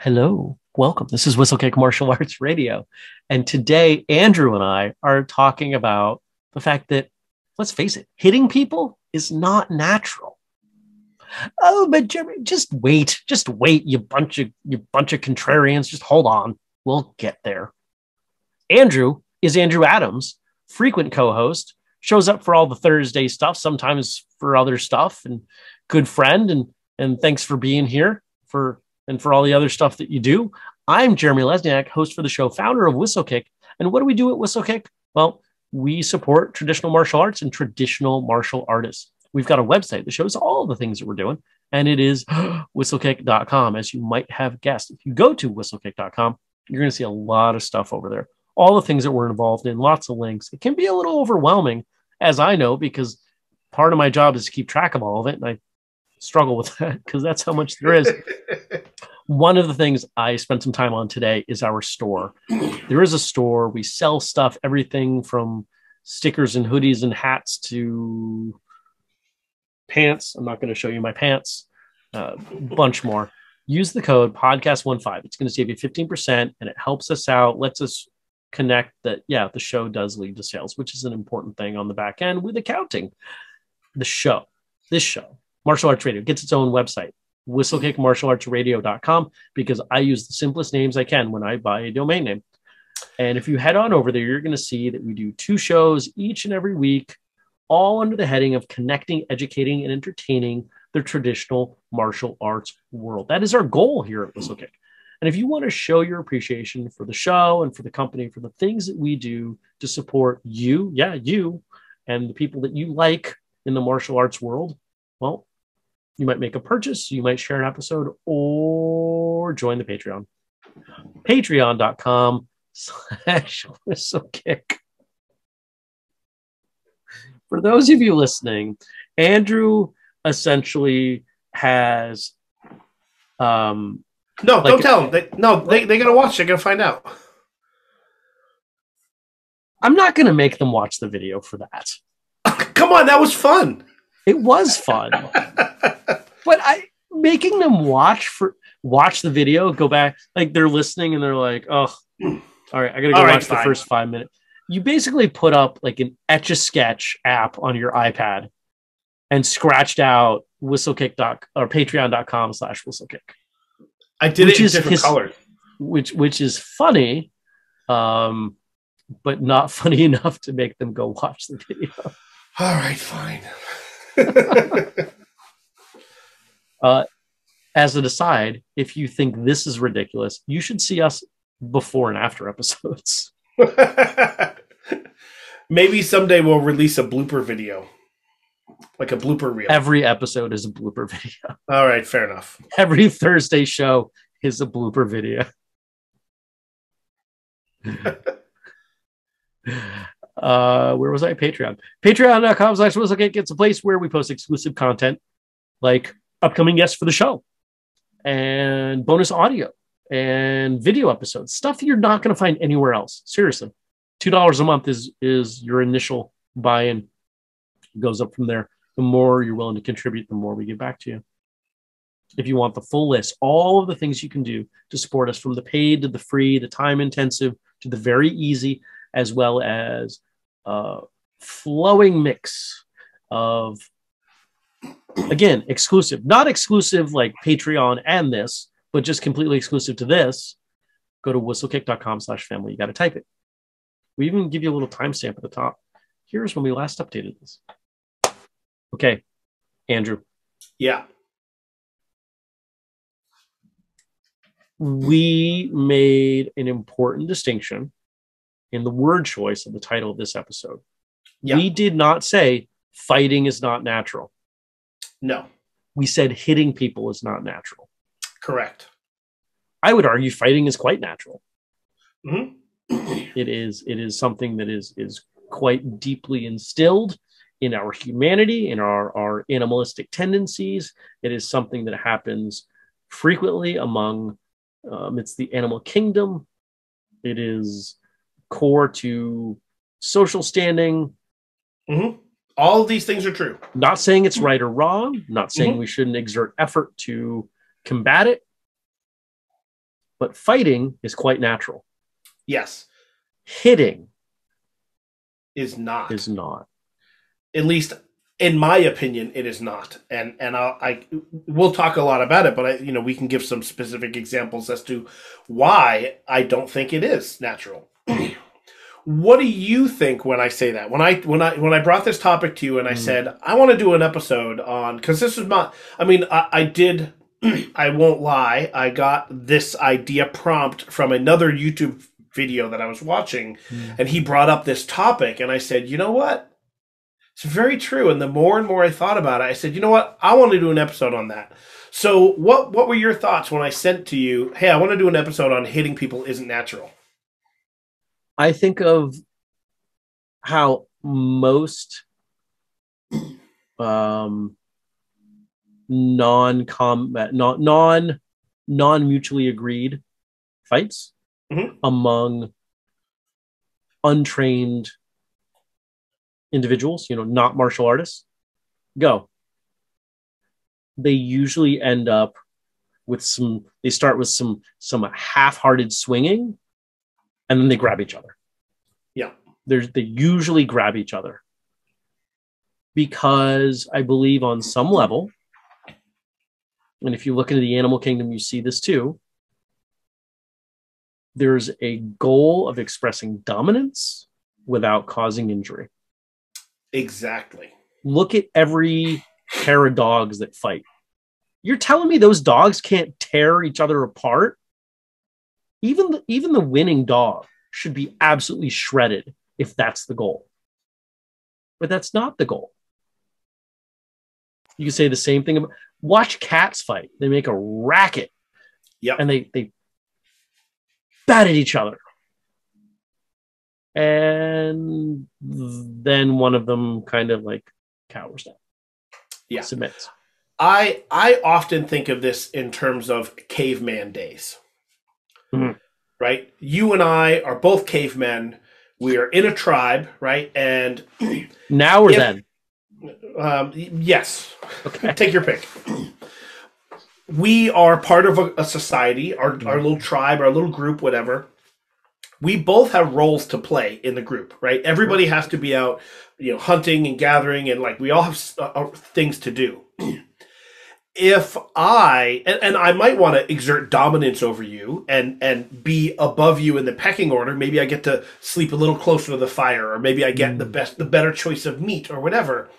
Hello, welcome. This is Whistlekick Martial Arts Radio. And today, Andrew and I are talking about the fact that, let's face it, hitting people is not natural. Oh, but Jeremy, just wait, just wait, you bunch of you bunch of contrarians. Just hold on. We'll get there. Andrew is Andrew Adams, frequent co-host, shows up for all the Thursday stuff, sometimes for other stuff, and good friend. And and thanks for being here for and for all the other stuff that you do. I'm Jeremy Lesniak, host for the show, founder of Whistlekick. And what do we do at Whistlekick? Well, we support traditional martial arts and traditional martial artists. We've got a website that shows all the things that we're doing, and it is whistlekick.com, as you might have guessed. If you go to whistlekick.com, you're going to see a lot of stuff over there. All the things that we're involved in, lots of links. It can be a little overwhelming, as I know, because part of my job is to keep track of all of it. And I struggle with that because that's how much there is. One of the things I spent some time on today is our store. There is a store. We sell stuff, everything from stickers and hoodies and hats to pants. I'm not going to show you my pants. A uh, bunch more. Use the code podcast15. It's going to save you 15% and it helps us out, lets us connect that, yeah, the show does lead to sales, which is an important thing on the back end with accounting. The show, this show, Martial Arts Radio gets its own website, whistlekickmartialartsradio.com, because I use the simplest names I can when I buy a domain name. And if you head on over there, you're going to see that we do two shows each and every week, all under the heading of connecting, educating, and entertaining the traditional martial arts world. That is our goal here at Whistlekick. And if you want to show your appreciation for the show and for the company, for the things that we do to support you, yeah, you, and the people that you like in the martial arts world, well, you might make a purchase, you might share an episode, or join the Patreon. Patreon.com slash whistlekick. For those of you listening, Andrew essentially has um no like don't tell them they, no they, they gotta watch they're gonna find out i'm not gonna make them watch the video for that come on that was fun it was fun. but I making them watch for watch the video, go back, like they're listening and they're like, oh, all right, I gotta go watch the first five minutes. You basically put up like an etch a sketch app on your iPad and scratched out whistlekick doc or patreon.com slash whistlekick. I did which it in different his, colors. Which which is funny, um, but not funny enough to make them go watch the video. All right, fine. uh, as an aside, if you think this is ridiculous, you should see us before and after episodes. Maybe someday we'll release a blooper video, like a blooper reel. Every episode is a blooper video. All right, fair enough. Every Thursday show is a blooper video. uh where was i patreon patreon.com slash whistlekick it's a place where we post exclusive content like upcoming guests for the show. And bonus audio and video episodes stuff you're not going to find anywhere else. Seriously. Two dollars a month is is your initial buy-in. It goes up from there. The more you're willing to contribute the more we give back to you. If you want the full list all of the things you can do to support us from the paid to the free the time intensive to the very easy as well as uh, flowing mix of again exclusive not exclusive like patreon and this but just completely exclusive to this go to whistlekick.com slash family you got to type it we even give you a little timestamp at the top here's when we last updated this okay andrew yeah we made an important distinction in the word choice of the title of this episode. Yeah. We did not say fighting is not natural. No. We said hitting people is not natural. Correct. I would argue fighting is quite natural. Mm-hmm. it is it is something that is is quite deeply instilled in our humanity, in our, our animalistic tendencies. It is something that happens frequently among um, it's the animal kingdom. It is core to social standing. Mm-hmm. All of these things are true. Not saying it's right or wrong, not saying mm-hmm. we shouldn't exert effort to combat it. but fighting is quite natural. Yes, Hitting is not. is not. At least in my opinion, it is not. And and I'll, I we'll talk a lot about it, but I, you know we can give some specific examples as to why I don't think it is natural. what do you think when I say that? When I when I when I brought this topic to you and I Mm. said I want to do an episode on because this is my I mean, I, I did. I won't lie. I got this idea prompt from another YouTube video that I was watching, and he brought up this topic, and I said, you know what? It's very true. And the more and more I thought about it, I said, you know what? I want to do an episode on that. So, what what were your thoughts when I sent to you, hey, I want to do an episode on hitting people isn't natural? I think of how most um, non-combat, non non non mutually agreed fights Mhm. among untrained individuals, you know, not martial artists, go. They usually end up with some. They start with some some half-hearted swinging, and then they grab each other. Yeah. There's they usually grab each other because I believe on some level, and if you look into the animal kingdom, you see this too. There's a goal of expressing dominance without causing injury. Exactly. Look at every pair of dogs that fight. You're telling me those dogs can't tear each other apart? Even the, even the winning dog should be absolutely shredded if that's the goal. But that's not the goal. You can say the same thing about watch cats fight. They make a racket yeah, and they they bat at each other. And then one of them kind of like cowers down. Yeah. Submits. I I often think of this in terms of caveman days. Mhm. Right? You and I are both cavemen. We are in a tribe, right? And Now or If- then? um, yes, Okay. take your pick. We are part of a, a society, our, our little tribe, our little group, whatever. We both have roles to play in the group, right? Everybody has to be out, you know, hunting and gathering, and like we all have uh, uh, things to do. If I and, and I might want to exert dominance over you and and be above you in the pecking order, maybe I get to sleep a little closer to the fire, or maybe I get the hmm. best, the better choice of meat, or whatever.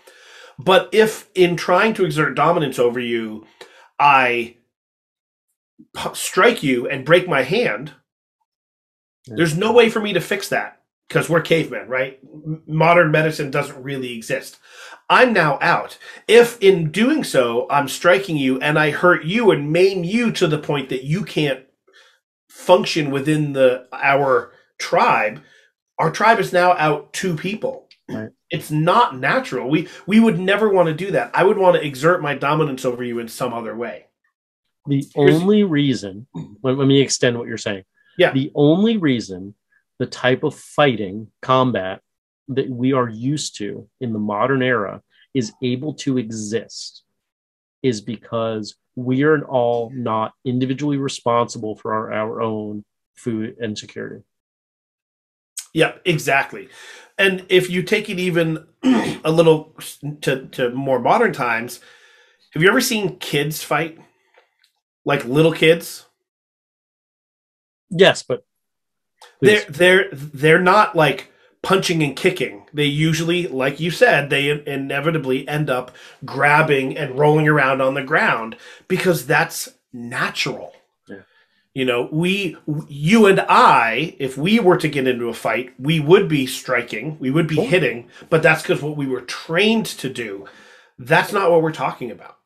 But if in trying to exert dominance over you, I strike you and break my hand, there's no way for me to fix that because we're cavemen, right? Modern medicine doesn't really exist. I'm now out. If in doing so, I'm striking you and I hurt you and maim you to the point that you can't function within the our tribe, our tribe is now out two people. Right. It's not natural. We we would never want to do that. I would want to exert my dominance over you in some other way. The Here's- only reason, let, let me extend what you're saying. Yeah. The only reason the type of fighting, combat that we are used to in the modern era is able to exist is because we are all not individually responsible for our, our own food and security. Yeah, exactly. And if you take it even a little to, to more modern times, have you ever seen kids fight? Like little kids? Yes, but They're they're they're not like punching and kicking. They usually, like you said, they inevitably end up grabbing and rolling around on the ground because that's natural. Yeah. You know, we, you and I, if we were to get into a fight, we would be striking, we would be hitting, but that's because what we were trained to do. That's not what we're talking about.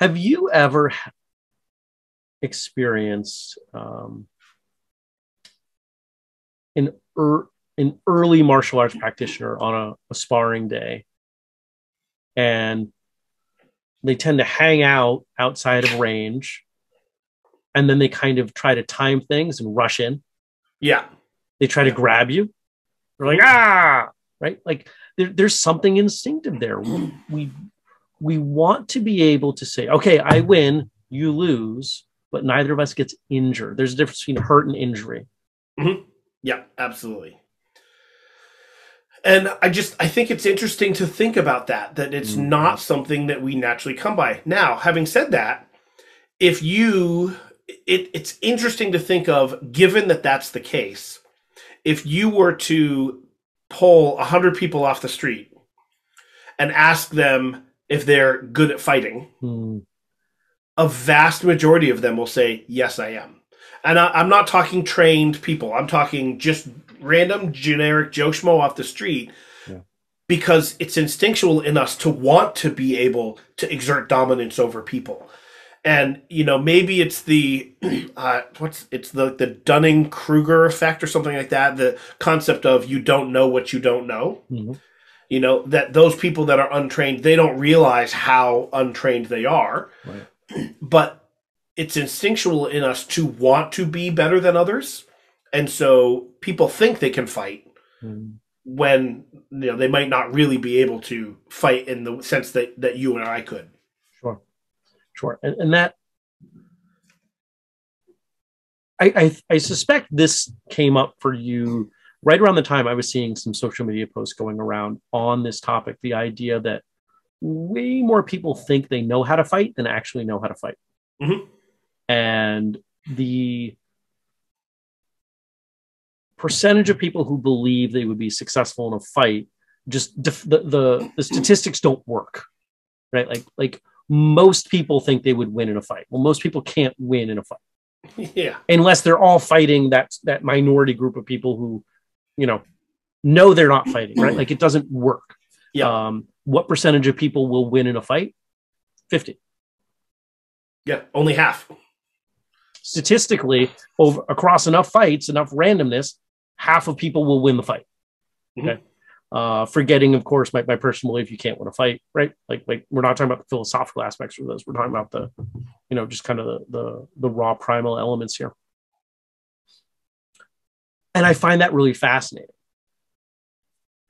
Have you ever experienced um, an er, an early martial arts practitioner on a, a sparring day, and they tend to hang out outside of range, and then they kind of try to time things and rush in. Yeah. They try to grab you. They're like ah, right? Like there, there's something instinctive there. We, we we want to be able to say, okay, I win, you lose, but neither of us gets injured. There's a difference between hurt and injury. Mm-hmm. Yeah, absolutely. And I just I think it's interesting to think about that that it's mm-hmm. not something that we naturally come by. Now, having said that, if you it, it's interesting to think of given that that's the case, if you were to pull 100 people off the street and ask them if they're good at fighting, mm. a vast majority of them will say, Yes, I am. And I, am not talking trained people, I'm talking just random, generic Joe Schmo off the street yeah. because it's instinctual in us to want to be able to exert dominance over people. And you know, maybe it's the uh, what's it's the the Dunning Kruger effect or something like that. The concept of you don't know what you don't know. Mm-hmm. You know that those people that are untrained, they don't realize how untrained they are. Right. But it's instinctual in us to want to be better than others and so people think they can fight mm. when you know they might not really be able to fight in the sense that that you and I could. Sure, sure, and, and that I, I I suspect this came up for you right around the time I was seeing some social media posts going around on this topic. The idea that way more people think they know how to fight than actually know how to fight. Mm-hmm. And the percentage of people who believe they would be successful in a fight just def- the, the the statistics don't work right? Like like most people think they would win in a fight. Well most people can't win in a fight. Yeah. Unless they're all fighting that that minority group of people who you know know they're not fighting right? Like it doesn't work. Yeah. Um what percentage of people will win in a fight? 50 yeah only half statistically over across enough fights enough randomness half of people will win the fight. Mm-hmm. Okay. Uh, forgetting, of course, my, my personal belief you can't win a fight, right? Like, like we're not talking about the philosophical aspects of this. We're talking about the, you know, just kind of the, the, the raw primal elements here. And I find that really fascinating.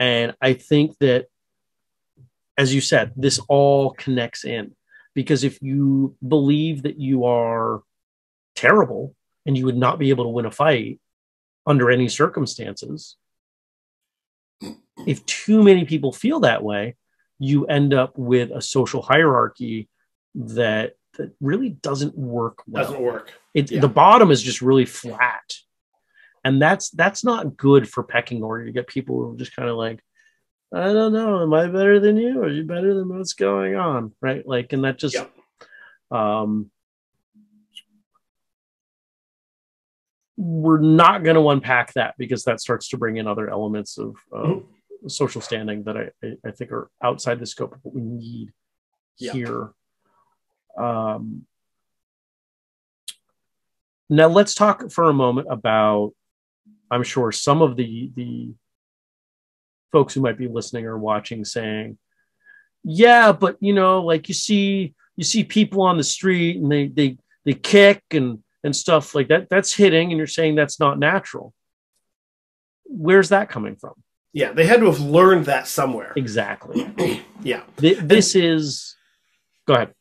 And I think that, as you said, this all connects in because if you believe that you are terrible and you would not be able to win a fight, under any circumstances. If too many people feel that way, you end up with a social hierarchy that that really doesn't work well. Doesn't work. It, yeah. The bottom is just really flat, and that's that's not good for pecking order. You get people who are just kind of like, I don't know, am I better than you? Are you better than what's going on? Right? Like, and that just, yep. um, we're not going to unpack that because that starts to bring in other elements of uh, mm-hmm. social standing that I, I, I, think are outside the scope of what we need yeah. here. Um, now let's talk for a moment about. I'm sure some of the the folks who might be listening or watching saying, "Yeah, but you know, like you see, you see people on the street and they they they kick and and stuff like that that's hitting and you're saying that's not natural where's that coming from yeah they had to have learned that somewhere exactly yeah this and, is go ahead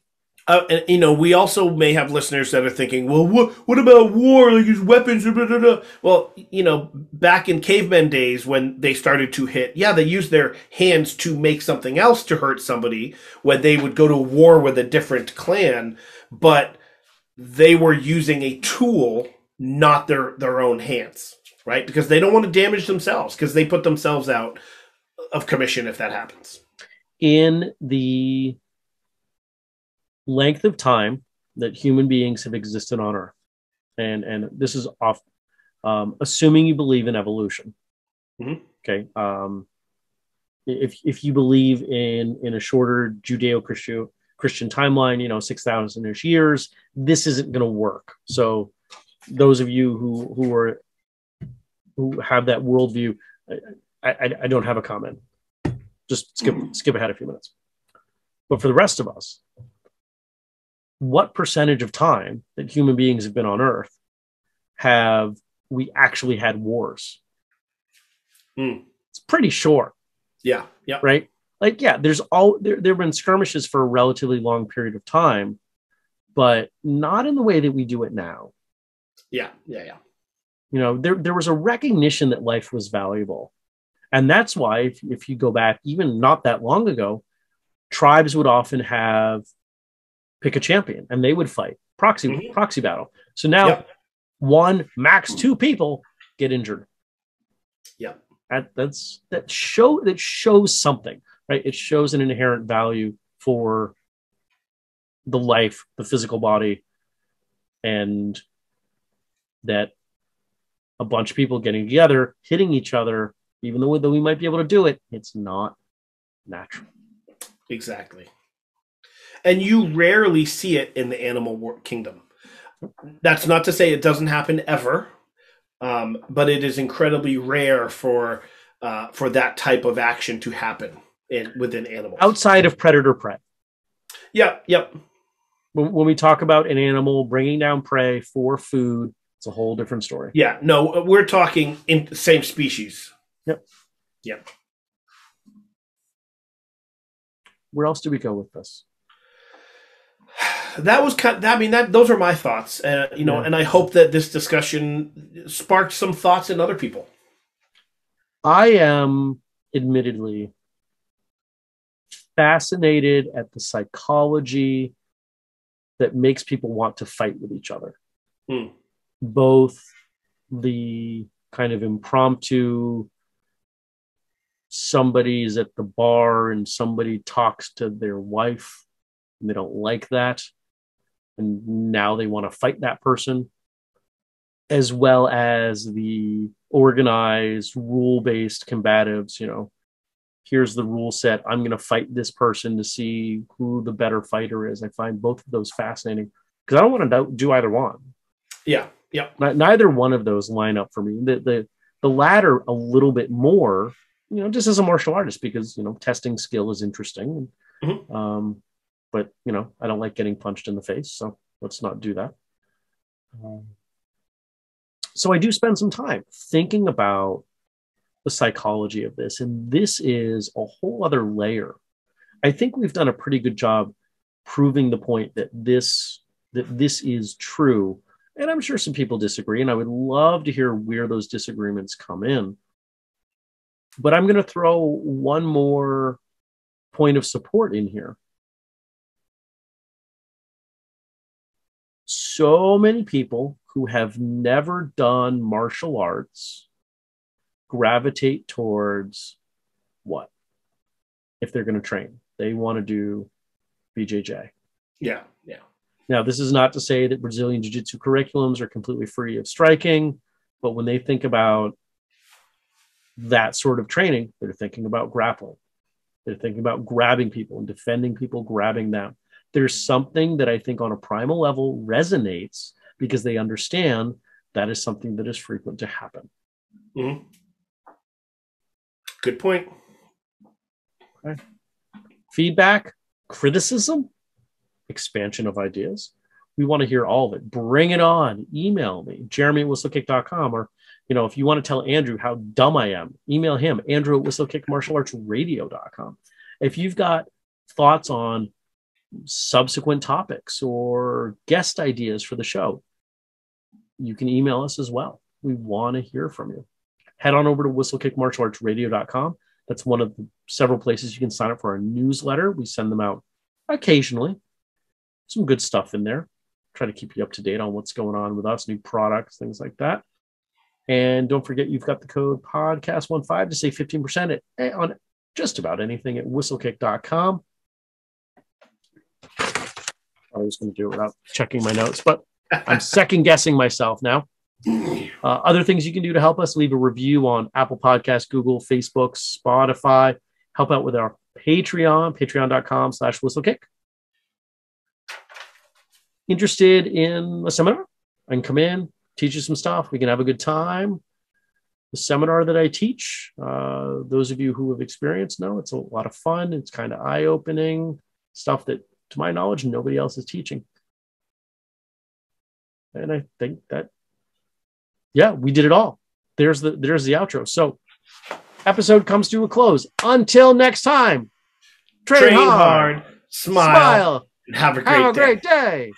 uh, and, you know, we also may have listeners that are thinking, well, what, what about war? Like, use weapons? Blah, blah, blah. Well, you know, back in cavemen days when they started to hit, yeah, they used their hands to make something else to hurt somebody when they would go to war with a different clan. But they were using a tool, not their their own hands, right? Because they don't want to damage themselves because they put themselves out of commission if that happens. In the length of time that human beings have existed on Earth, and and this is off, um, assuming you believe in evolution. Mm-hmm. Okay. Um, if if you believe in in a shorter Judeo-Christian Christian timeline, you know, 6,000 ish years, this isn't going to work. So, those of you who, who are, who have that worldview, I, I, I don't have a comment. Just skip, skip ahead a few minutes. But for the rest of us, what percentage of time that human beings have been on Earth have we actually had wars? Mm. It's pretty short. Yeah. Yeah. Right like yeah there's all there there have been skirmishes for a relatively long period of time but not in the way that we do it now. Yeah, yeah, yeah. You know, there there was a recognition that life was valuable. And that's why if, if you go back even not that long ago, tribes would often have pick a champion and they would fight proxy Mhm. proxy battle. So now Yep. one max two people get injured. yeah That that's that show that shows something, right? It shows an inherent value for the life, the physical body, and that a bunch of people getting together, hitting each other, even though we might be able to do it, it's not natural. Exactly. And you rarely see it in the animal kingdom. That's not to say it doesn't happen ever, um, but it is incredibly rare for uh, for that type of action to happen in within animals. Outside of predator prey, Yep, yep. when, when we talk about an animal bringing down prey for food, it's a whole different story. Yeah, no, we're talking in the same species. Yep. Yep. Where else do we go with this? That was kind. I mean, that those are my thoughts. Uh, you know, Yeah. and I hope that this discussion sparked some thoughts in other people. I am admittedly fascinated at the psychology that makes people want to fight with each other. Hmm. Both the kind of impromptu somebody's at the bar and somebody talks to their wife and they don't like that and now they want to fight that person as well as the organized rule-based combatives you know here's the rule set. I'm going to fight this person to see who the better fighter is. I find both of those fascinating because i don't want to do either one. Yeah, yeah, neither one of those line up for me. The, the the latter a little bit more you know just as a martial artist because you know testing skill is interesting Mhm. um but you know i don't like getting punched in the face so let's not do that. Um, so i do spend some time thinking about the psychology of this and this is a whole other layer. I think we've done a pretty good job proving the point that this that this is true and i'm sure some people disagree and i would love to hear where those disagreements come in. But i'm going to throw one more point of support in here. So many people who have never done martial arts gravitate towards what if they're going to train they want to do bjj yeah, yeah. now, this is not to say that Brazilian Jiu Jitsu curriculums are completely free of striking, but when they think about that sort of training, they're thinking about grappling. They're thinking about grabbing people and defending people, grabbing them. There's something that I think on a primal level resonates because they understand that is something that is frequent to happen. Mhm. Good point. Feedback, criticism, expansion of ideas. We want to hear all of it. Bring it on. Email me, jeremy at whistlekick.com. Or, you know, if you want to tell Andrew how dumb I am, email him, andrew at whistlekickmartialartsradio.com. If you've got thoughts on subsequent topics or guest ideas for the show, you can email us as well. We want to hear from you. Head on over to whistlekickmartialartsradio.com. That's one of the several places you can sign up for our newsletter. We send them out occasionally. Some good stuff in there. Try to keep you up to date on what's going on with us, new products, things like that. And don't forget, you've got the code podcast15 to save 15% at, eh, on just about anything at whistlekick.com. I was going to do it without checking my notes, but I'm second guessing myself now. Uh, other things you can do to help us leave a review on Apple Podcasts, Google, Facebook, Spotify. Help out with our Patreon, patreon.com slash whistlekick. Interested in a seminar? I can come in, teach you some stuff. We can have a good time. The seminar that I teach, uh, those of you who have experienced know it's a lot of fun. It's kind of eye opening stuff that, to my knowledge, nobody else is teaching. And I think that yeah, we did it all. There's the there's the outro. So episode comes to a close. Until next time, train, Train hard, hard, smile, smile, and have a great have a day. great day.